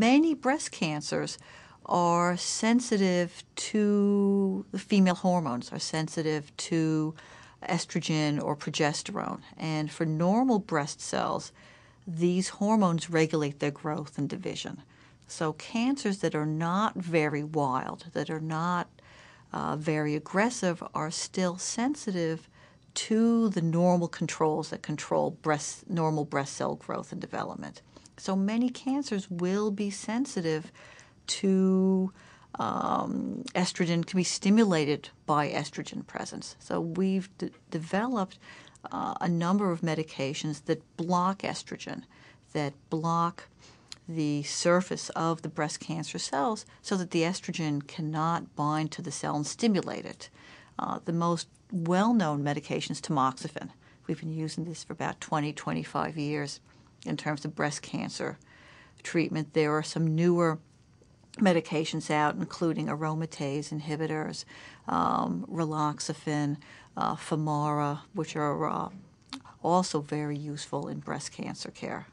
many breast cancers are sensitive to the female hormones, are sensitive to estrogen or progesterone. And for normal breast cells, these hormones regulate their growth and division. So, cancers that are not very wild, that are not uh, very aggressive, are still sensitive to the normal controls that control breast, normal breast cell growth and development. So, many cancers will be sensitive to um, estrogen, can be stimulated by estrogen presence. So, we've d- developed uh, a number of medications that block estrogen, that block the surface of the breast cancer cells so that the estrogen cannot bind to the cell and stimulate it. Uh, the most well known medications, tamoxifen. We've been using this for about 20, 25 years in terms of breast cancer treatment. There are some newer medications out, including aromatase inhibitors, um, raloxifene, uh, Femara, which are uh, also very useful in breast cancer care.